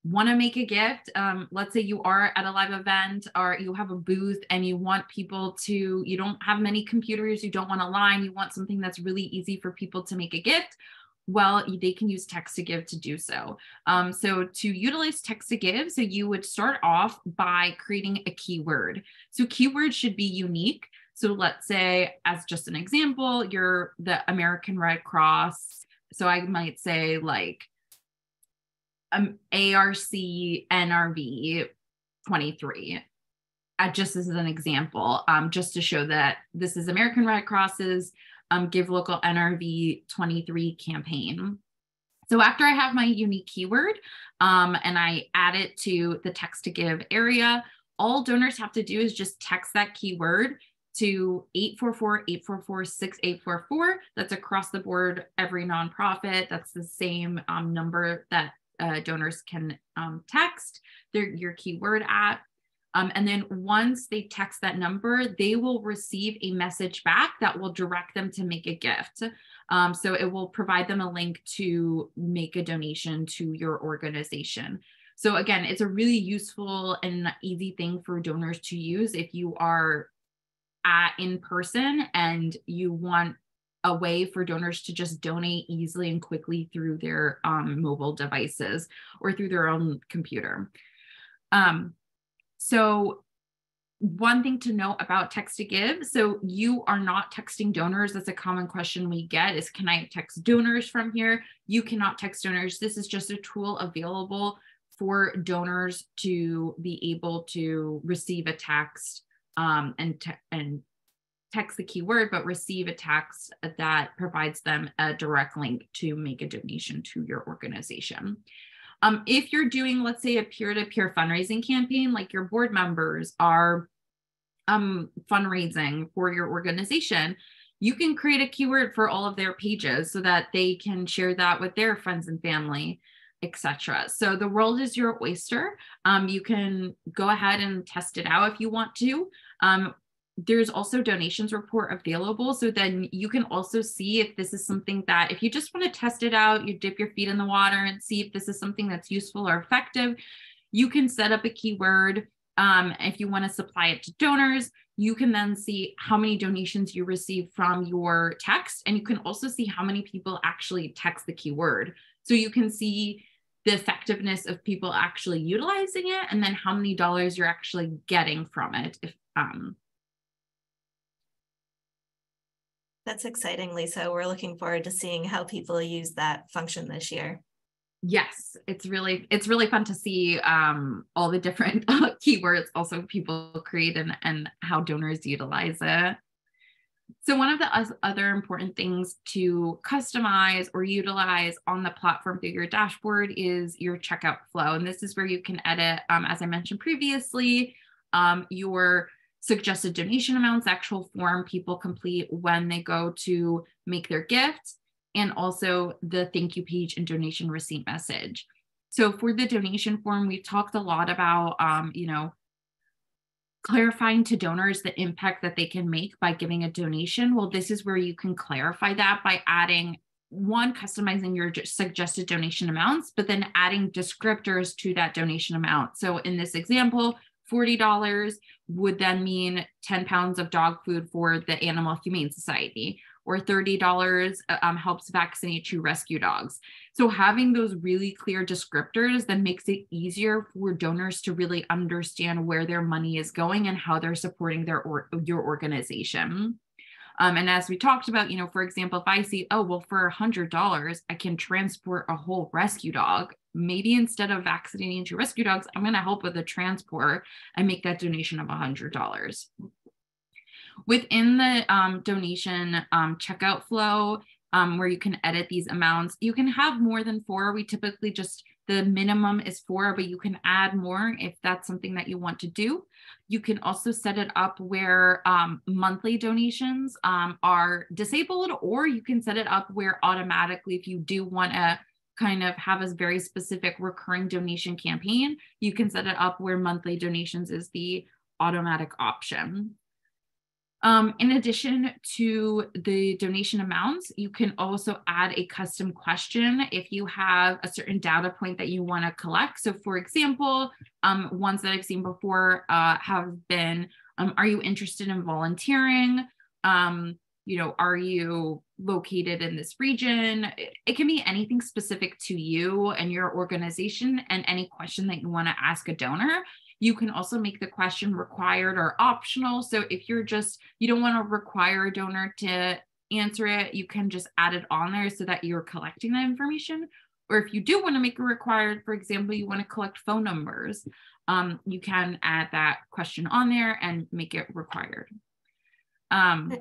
want to make a gift. Um, let's say you are at a live event or you have a booth and you want people to, you don't have many computers, you don't want a line, you want something that's really easy for people to make a gift well, they can use text to give to do so. Um, so to utilize text to give, so you would start off by creating a keyword. So keywords should be unique. So let's say, as just an example, you're the American Red Cross. So I might say like um, ARC NRV 23 uh, just as an example, um, just to show that this is American Red Cross's um, Give Local NRV 23 campaign. So after I have my unique keyword um, and I add it to the text to give area, all donors have to do is just text that keyword to 844-844-6844. That's across the board, every nonprofit. That's the same um, number that uh, donors can um, text their, your keyword at. Um, and then once they text that number, they will receive a message back that will direct them to make a gift. Um, so it will provide them a link to make a donation to your organization. So again, it's a really useful and easy thing for donors to use if you are at in person and you want a way for donors to just donate easily and quickly through their um, mobile devices or through their own computer. Um, so one thing to know about text to give so you are not texting donors. That's a common question we get is can i text donors from here? You cannot text donors. This is just a tool available for donors to be able to receive a text um, and te- and text the keyword but receive a text that provides them a direct link to make a donation to your organization um, if you're doing, let's say, a peer-to-peer fundraising campaign, like your board members are um, fundraising for your organization, you can create a keyword for all of their pages so that they can share that with their friends and family etc. So the world is your oyster. Um, you can go ahead and test it out if you want to. Um, there's also donations report available. So then you can also see if this is something that if you just want to test it out you dip your feet in the water and see if this is something that's useful or effective you can set up a keyword um, if you want to supply it to donors you can then see how many donations you receive from your text and you can also see how many people actually text the keyword. So you can see the effectiveness of people actually utilizing it and then how many dollars you're actually getting from it if um, That's exciting, Lisa. We're looking forward to seeing how people use that function this year. Yes, it's really it's really fun to see um, all the different keywords also people create and, and how donors utilize it. So one of the other important things to customize or utilize on the platform through your dashboard is your checkout flow. And this is where you can edit, um, as I mentioned previously, um, your suggested donation amounts, actual form people complete when they go to make their gift, and also the thank you page and donation receipt message. So for the donation form, we've talked a lot about, um, you know, clarifying to donors the impact that they can make by giving a donation. Well, this is where you can clarify that by adding one, customizing your suggested donation amounts, but then adding descriptors to that donation amount. So in this example, $40 would then mean 10 pounds of dog food for the Animal Humane Society, or $30 uh, um, helps vaccinate two rescue dogs. So, having those really clear descriptors then makes it easier for donors to really understand where their money is going and how they're supporting their or, your organization. Um, and as we talked about, you know, for example, if I see, oh, well, for a $100, I can transport a whole rescue dog. Maybe instead of vaccinating two rescue dogs, I'm going to help with the transport and make that donation of a $100. Within the um, donation um, checkout flow, um, where you can edit these amounts, you can have more than four. We typically just the minimum is four, but you can add more if that's something that you want to do. You can also set it up where um, monthly donations um, are disabled, or you can set it up where automatically, if you do want to kind of have a very specific recurring donation campaign, you can set it up where monthly donations is the automatic option. Um, in addition to the donation amounts, you can also add a custom question if you have a certain data point that you want to collect. So, for example, um, ones that I've seen before uh, have been um, Are you interested in volunteering? Um, you know, are you located in this region? It can be anything specific to you and your organization and any question that you want to ask a donor. You can also make the question required or optional. So if you're just, you don't want to require a donor to answer it, you can just add it on there so that you're collecting that information. Or if you do want to make it required, for example, you want to collect phone numbers, um, you can add that question on there and make it required. Um,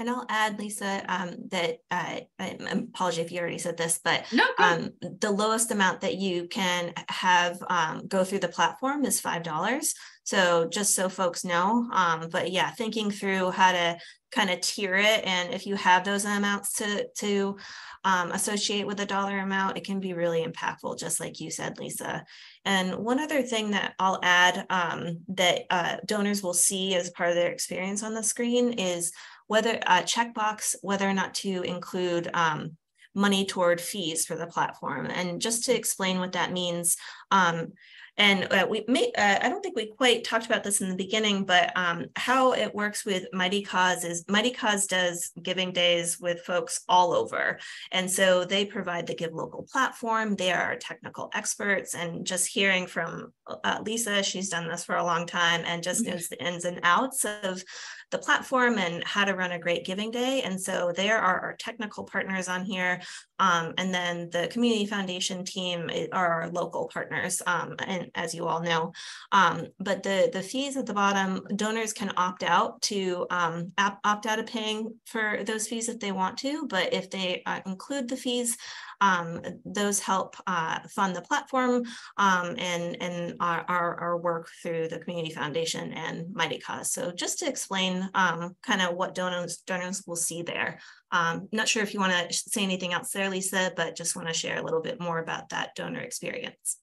and I'll add, Lisa, um, that uh, I apologize if you already said this, but no, um, the lowest amount that you can have um, go through the platform is $5. So just so folks know, um, but yeah, thinking through how to kind of tier it. And if you have those amounts to, to um, associate with a dollar amount, it can be really impactful, just like you said, Lisa. And one other thing that I'll add um, that uh, donors will see as part of their experience on the screen is whether a uh, checkbox, whether or not to include um, money toward fees for the platform. And just to explain what that means, um, and uh, we may, uh, I don't think we quite talked about this in the beginning, but um, how it works with Mightycause is Mightycause does giving days with folks all over. And so they provide the Give Local platform. They are technical experts. And just hearing from uh, Lisa, she's done this for a long time and just knows the ins and outs of the platform and how to run a great giving day. And so there are our technical partners on here. Um, and then the community foundation team are our local partners, um, and as you all know. Um, but the, the fees at the bottom, donors can opt out to um, opt out of paying for those fees if they want to. But if they uh, include the fees, um, those help uh, fund the platform um, and, and our, our, our, work through the Community Foundation and Mightycause. So just to explain um, kind of what donors, donors will see there. Um, not sure if you want to say anything else there, Lisa, but just want to share a little bit more about that donor experience.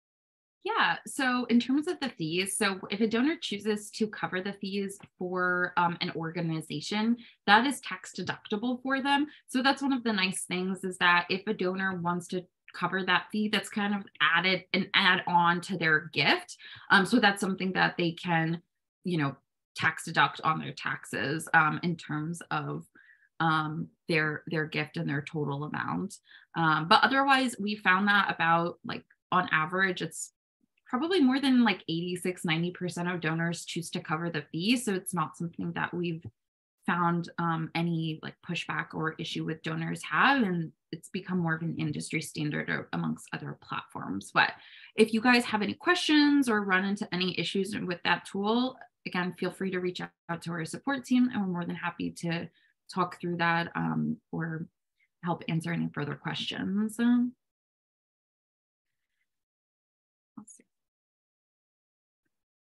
Yeah. So, in terms of the fees, so if a donor chooses to cover the fees for um, an organization, that is tax deductible for them. So, that's one of the nice things is that if a donor wants to cover that fee, that's kind of added and add on to their gift. Um, so, that's something that they can, you know, tax deduct on their taxes um, in terms of um, their their gift and their total amount. Um, but otherwise, we found that about like on average, it's probably more than like 86, 90% of donors choose to cover the fee. So it's not something that we've found um, any like pushback or issue with donors have. And it's become more of an industry standard amongst other platforms. But if you guys have any questions or run into any issues with that tool, again, feel free to reach out to our support team and we're more than happy to talk through that um, or help answer any further questions.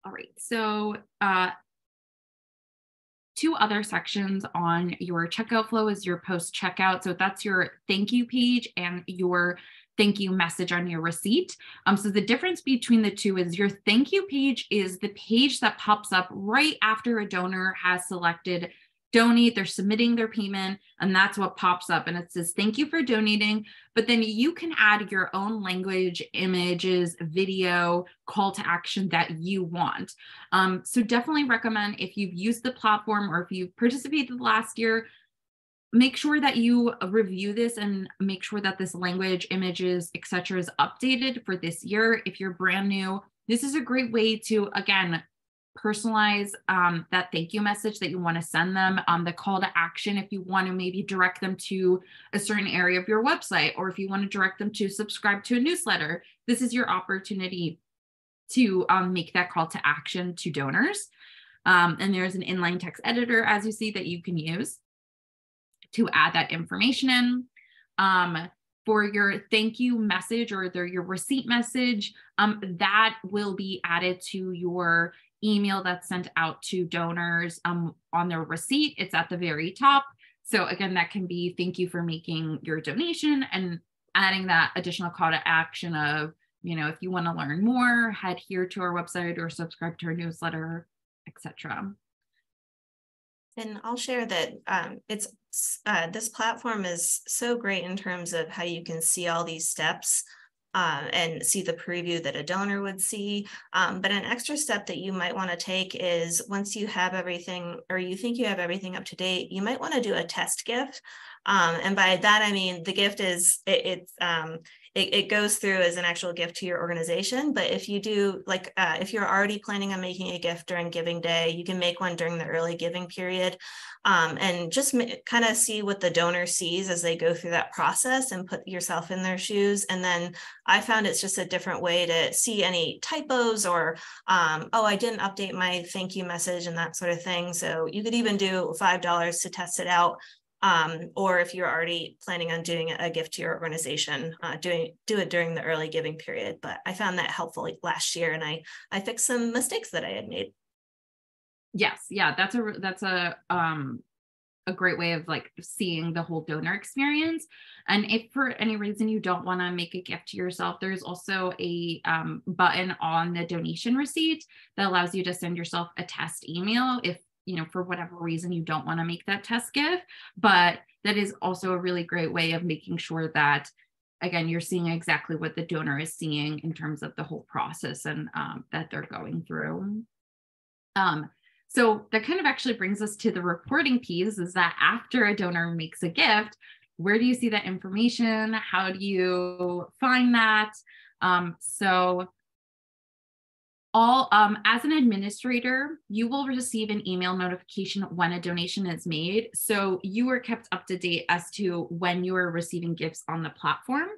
All right, so uh, two other sections on your checkout flow is your post checkout. So that's your thank you page and your thank you message on your receipt. Um, so the difference between the two is your thank you page is the page that pops up right after a donor has selected donate, they're submitting their payment, and that's what pops up. And it says, Thank you for donating. But then you can add your own language, images, video, call to action that you want. Um, so definitely recommend if you've used the platform or if you've participated last year, make sure that you review this and make sure that this language, images, etc., is updated for this year. If you're brand new, this is a great way to, again, personalize um, that thank you message that you want to send them um, the call to action if you want to maybe direct them to a certain area of your website or if you want to direct them to subscribe to a newsletter this is your opportunity to um, make that call to action to donors. Um, and there's an inline text editor as you see that you can use to add that information in. Um, for your thank you message or their, your receipt message, um, that will be added to your email that's sent out to donors um, on their receipt. It's at the very top. So again, that can be thank you for making your donation and adding that additional call to action of, you know, if you want to learn more, head here to our website or subscribe to our newsletter, etc. And I'll share that um, it's uh, this platform is so great in terms of how you can see all these steps uh, and see the preview that a donor would see. Um, but an extra step that you might want to take is once you have everything or you think you have everything up to date, you might want to do a test gift. Um, and by that, I mean the gift is it, it's um, it, it, goes through as an actual gift to your organization. But if you do like uh, if you're already planning on making a gift during Giving Day, you can make one during the early giving period, um, and just kind of see what the donor sees as they go through that process and put yourself in their shoes. And then I found it's just a different way to see any typos or um, oh I didn't update my thank you message and that sort of thing. So you could even do five dollars to test it out um, or if you're already planning on doing a gift to your organization, uh, doing do it during the early giving period. But I found that helpful last year, and I I fixed some mistakes that I had made. Yes, yeah, that's a that's a um a great way of like seeing the whole donor experience. And if for any reason you don't want to make a gift to yourself, there's also a um, button on the donation receipt that allows you to send yourself a test email if you know, for whatever reason you don't want to make that test gift. But that is also a really great way of making sure that, again, you're seeing exactly what the donor is seeing in terms of the whole process and um, that they're going through. Um, so that kind of actually brings us to the reporting piece is that after a donor makes a gift, where do you see that information? How do you find that? Um, so all um, as an administrator you will receive an email notification when a donation is made. So you are kept up to date as to when you are receiving gifts on the platform.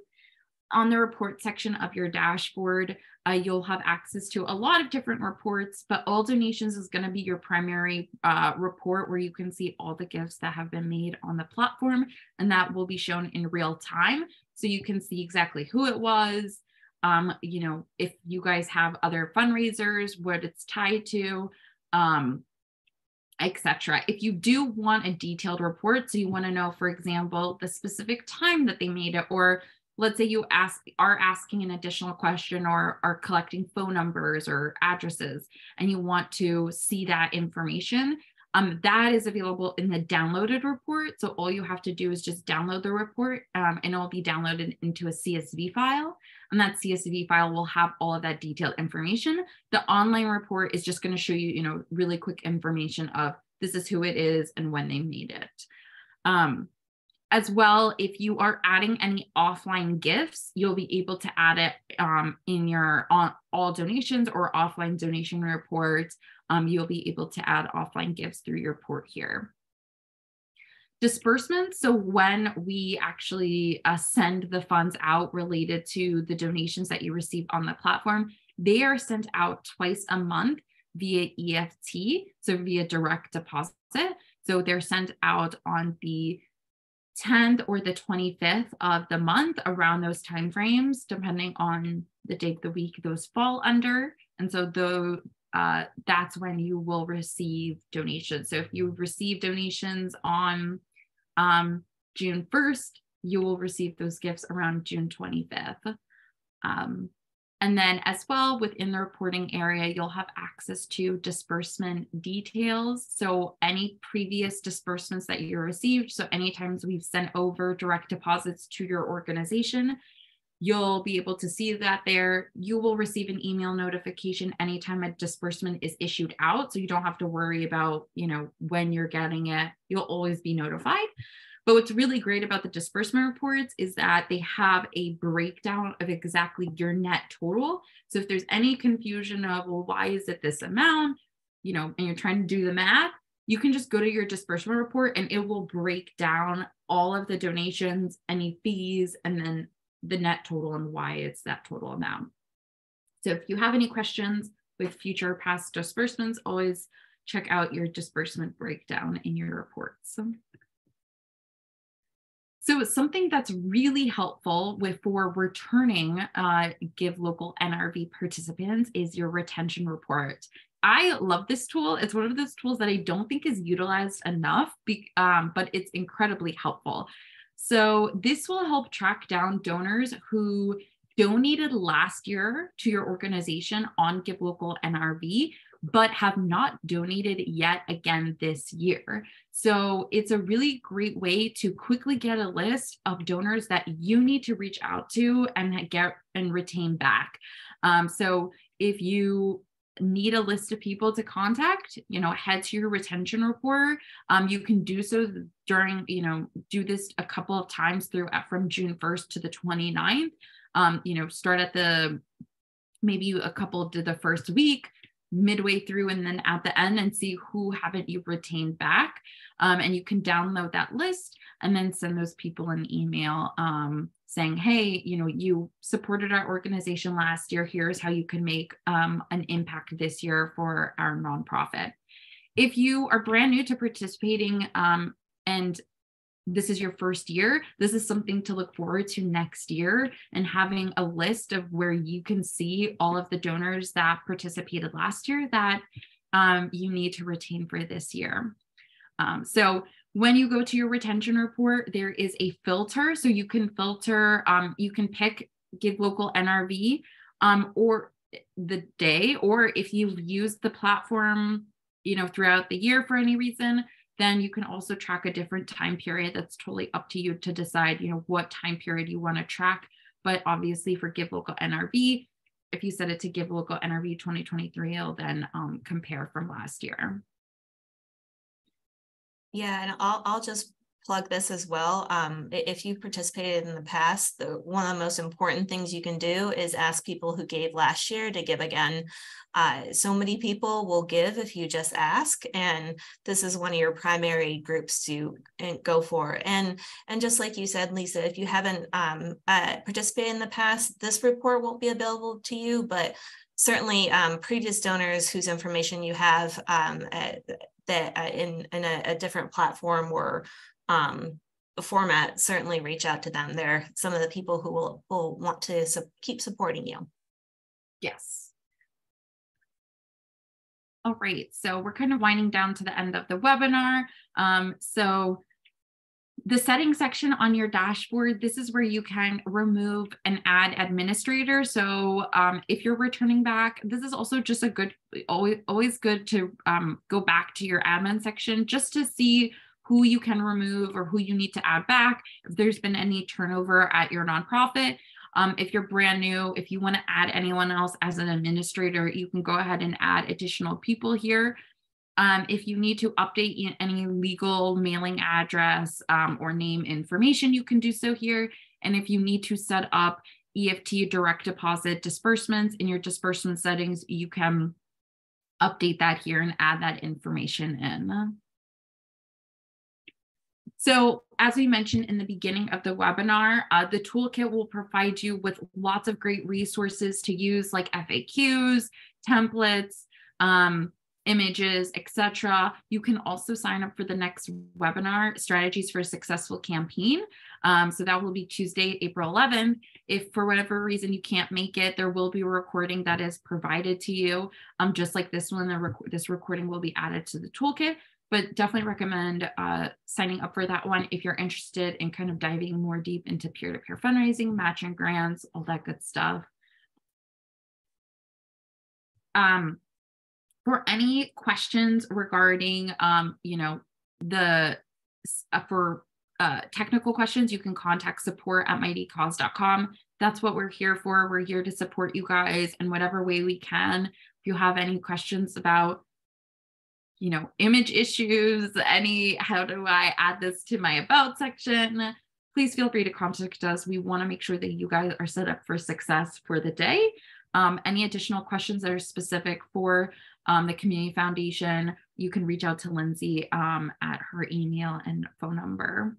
On the report section of your dashboard uh, you'll have access to a lot of different reports but all donations is going to be your primary uh, report where you can see all the gifts that have been made on the platform and that will be shown in real time. So you can see exactly who it was um, you know, if you guys have other fundraisers, what it's tied to, um, etc. If you do want a detailed report, so you want to know, for example, the specific time that they made it, or let's say you ask are asking an additional question or are collecting phone numbers or addresses, and you want to see that information, um, that is available in the downloaded report. So all you have to do is just download the report um, and it will be downloaded into a CSV file. And that CSV file will have all of that detailed information. The online report is just going to show you, you know, really quick information of this is who it is and when they made it. Um, as well, if you are adding any offline gifts, you'll be able to add it um, in your on, all donations or offline donation reports um, you'll be able to add offline gifts through your port here. Disbursements, so when we actually uh, send the funds out related to the donations that you receive on the platform, they are sent out twice a month via EFT, so via direct deposit. So they're sent out on the 10th or the 25th of the month around those timeframes, depending on the day of the week those fall under. And so uh, that's when you will receive donations. So if you receive donations on um, June 1st, you will receive those gifts around June 25th. Um, and then as well within the reporting area, you'll have access to disbursement details. So any previous disbursements that you received, so any times we've sent over direct deposits to your organization, You'll be able to see that there. You will receive an email notification anytime a disbursement is issued out. So you don't have to worry about, you know, when you're getting it. You'll always be notified. But what's really great about the disbursement reports is that they have a breakdown of exactly your net total. So if there's any confusion of, well, why is it this amount, you know, and you're trying to do the math, you can just go to your disbursement report and it will break down all of the donations, any fees, and then the net total and why it's that total amount. So if you have any questions with future past disbursements, always check out your disbursement breakdown in your reports. So something that's really helpful with for returning uh, Give Local NRV participants is your retention report. I love this tool. It's one of those tools that I don't think is utilized enough, be, um, but it's incredibly helpful. So this will help track down donors who donated last year to your organization on Give Local NRV, but have not donated yet again this year. So it's a really great way to quickly get a list of donors that you need to reach out to and get and retain back. Um, so if you need a list of people to contact, you know, head to your retention report. Um, you can do so during, you know, do this a couple of times through uh, from June 1st to the 29th. Um, you know, start at the maybe a couple did the first week, midway through, and then at the end and see who haven't you retained back. Um, and you can download that list and then send those people an email um, saying, hey, you know, you supported our organization last year. Here's how you can make um, an impact this year for our nonprofit. If you are brand new to participating um, and this is your first year, this is something to look forward to next year and having a list of where you can see all of the donors that participated last year that um, you need to retain for this year. Um, so when you go to your retention report, there is a filter. So you can filter, um, you can pick give local NRV um, or the day, or if you've used the platform, you know, throughout the year for any reason, then you can also track a different time period. That's totally up to you to decide, you know, what time period you want to track. But obviously for Give Local NRV, if you set it to Give Local NRV 2023, it'll then um, compare from last year. Yeah, and I'll I'll just plug this as well. Um, if you participated in the past, the, one of the most important things you can do is ask people who gave last year to give again. Uh, so many people will give if you just ask, and this is one of your primary groups to go for. And and just like you said, Lisa, if you haven't um, uh, participated in the past, this report won't be available to you, but certainly um, previous donors whose information you have um, that uh, in, in a, a, different platform or um, format, certainly reach out to them. They're some of the people who will, will want to su keep supporting you. Yes. All right, so we're kind of winding down to the end of the webinar. Um, so the settings section on your dashboard, this is where you can remove and add administrators. So um, if you're returning back, this is also just a good, always, always good to um, go back to your admin section just to see who you can remove or who you need to add back. If there's been any turnover at your nonprofit, um, if you're brand new, if you want to add anyone else as an administrator, you can go ahead and add additional people here. Um, if you need to update any legal mailing address um, or name information, you can do so here. And if you need to set up EFT direct deposit disbursements in your disbursement settings, you can update that here and add that information in. So as we mentioned in the beginning of the webinar, uh, the toolkit will provide you with lots of great resources to use like FAQs, templates, um, images, etc. You can also sign up for the next webinar, Strategies for a Successful Campaign. Um, so that will be Tuesday, April 11th. If for whatever reason you can't make it, there will be a recording that is provided to you. Um, just like this one, rec this recording will be added to the toolkit, but definitely recommend uh, signing up for that one if you're interested in kind of diving more deep into peer-to-peer -peer fundraising, matching grants, all that good stuff. Um, for any questions regarding, um, you know, the uh, for uh, technical questions, you can contact support at mightycause.com. That's what we're here for. We're here to support you guys in whatever way we can. If you have any questions about, you know, image issues, any, how do I add this to my about section, please feel free to contact us. We want to make sure that you guys are set up for success for the day. Um, any additional questions that are specific for um, the Community Foundation, you can reach out to Lindsay um, at her email and phone number.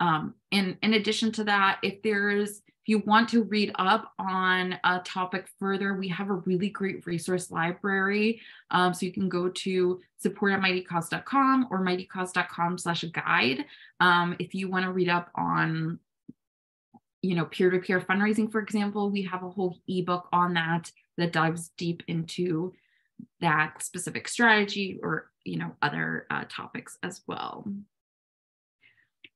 Um, and in addition to that, if there's if you want to read up on a topic further, we have a really great resource library. Um, so you can go to support at mightycause.com or mightycause.com slash guide. Um, if you want to read up on, you know, peer-to-peer -peer fundraising, for example, we have a whole ebook on that that dives deep into that specific strategy or you know other uh, topics as well.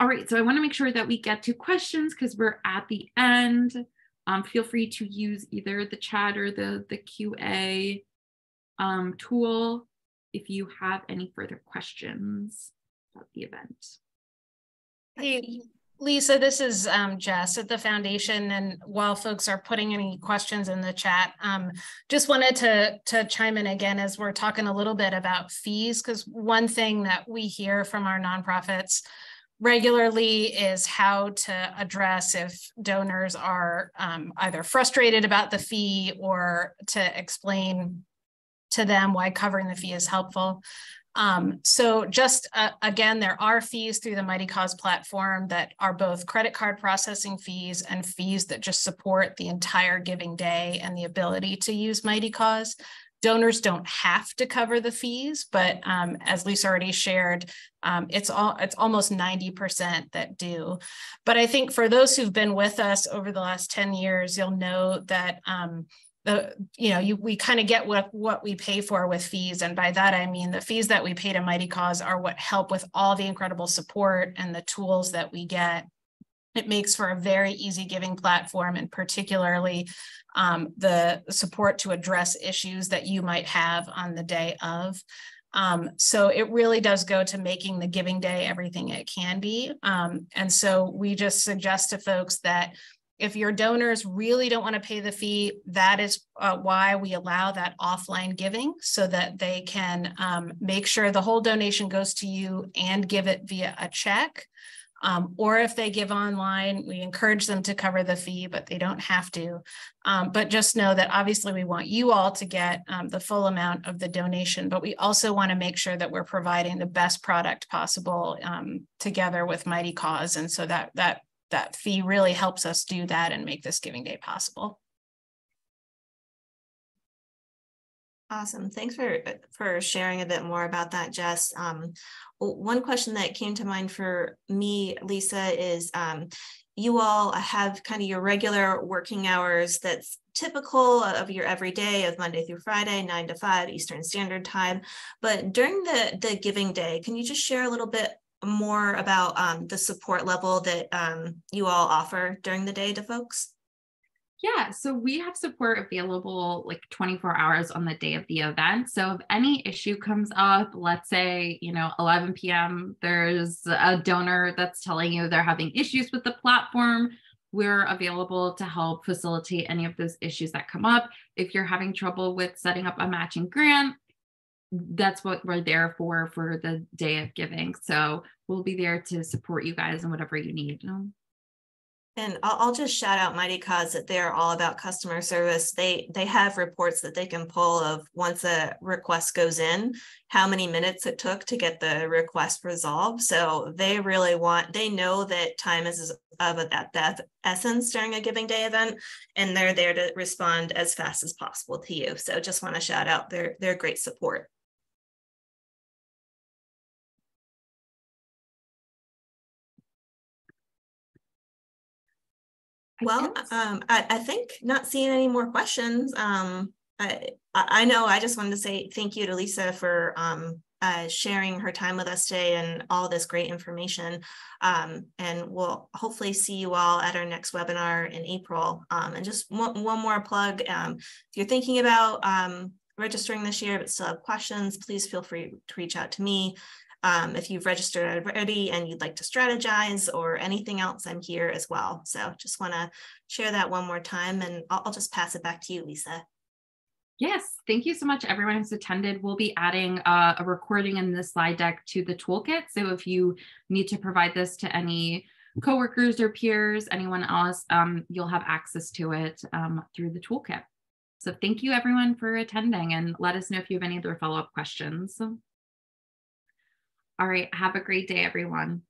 All right, so I want to make sure that we get to questions because we're at the end. Um, feel free to use either the chat or the, the QA. um, tool if you have any further questions about the event. Hey, Lisa, this is um, Jess at the foundation. And while folks are putting any questions in the chat, um, just wanted to, to chime in again as we're talking a little bit about fees, because one thing that we hear from our nonprofits regularly is how to address if donors are um, either frustrated about the fee or to explain to them why covering the fee is helpful. Um, so just uh, again, there are fees through the Mightycause platform that are both credit card processing fees and fees that just support the entire giving day and the ability to use Mightycause. Donors don't have to cover the fees, but um, as Lisa already shared, um, it's all it's almost 90% that do. But I think for those who've been with us over the last 10 years, you'll know that um, the you know you we kind of get what what we pay for with fees and by that i mean the fees that we pay to Mightycause are what help with all the incredible support and the tools that we get. It makes for a very easy giving platform and particularly um, the support to address issues that you might have on the day of. Um, so it really does go to making the giving day everything it can be. Um, and so we just suggest to folks that if your donors really don't want to pay the fee, that is uh, why we allow that offline giving so that they can um, make sure the whole donation goes to you and give it via a check. Um, or if they give online, we encourage them to cover the fee, but they don't have to. Um, but just know that obviously we want you all to get um, the full amount of the donation, but we also want to make sure that we're providing the best product possible um, together with Mightycause. And so that that that fee really helps us do that and make this giving day possible. Awesome. Thanks for for sharing a bit more about that, Jess. Um, one question that came to mind for me, Lisa, is um, you all have kind of your regular working hours that's typical of your everyday of Monday through Friday, nine to five Eastern Standard Time. But during the the giving day, can you just share a little bit more about um, the support level that um, you all offer during the day to folks? Yeah, so we have support available like 24 hours on the day of the event. So if any issue comes up, let's say, you know, 11 p.m., there's a donor that's telling you they're having issues with the platform, we're available to help facilitate any of those issues that come up. If you're having trouble with setting up a matching grant, that's what we're there for for the day of giving. So we'll be there to support you guys and whatever you need. And I'll, I'll, just shout out Mightycause that they're all about customer service. They they have reports that they can pull of once a request goes in, how many minutes it took to get the request resolved. So they really want they know that time is of that that essence during a giving day event, and they're there to respond as fast as possible to you. So just want to shout out their their great support. Well, um, I, I, think not seeing any more questions. Um, I, I know I just wanted to say thank you to Lisa for um, uh, sharing her time with us today and all this great information. Um, and we'll hopefully see you all at our next webinar in April. Um, and just one, one more plug, um, if you're thinking about um, registering this year but still have questions, please feel free to reach out to me. Um, if you've registered already and you'd like to strategize or anything else, I'm here as well. So just want to share that one more time and I'll, I'll just pass it back to you, Lisa. Yes, thank you so much, everyone who's attended. We'll be adding uh, a recording in the slide deck to the toolkit. So if you need to provide this to any coworkers or peers, anyone else, um, you'll have access to it um, through the toolkit. So thank you everyone for attending and let us know if you have any other follow-up questions. All right. Have a great day, everyone.